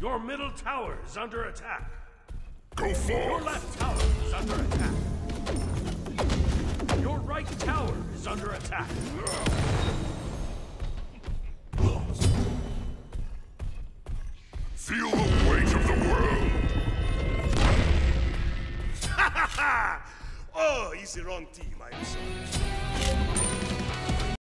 Your middle tower is under attack. Go Your left tower is under attack. Your right tower is under attack. Feel the weight of the world! Ha ha ha! oh, he's the wrong team, I'm sorry.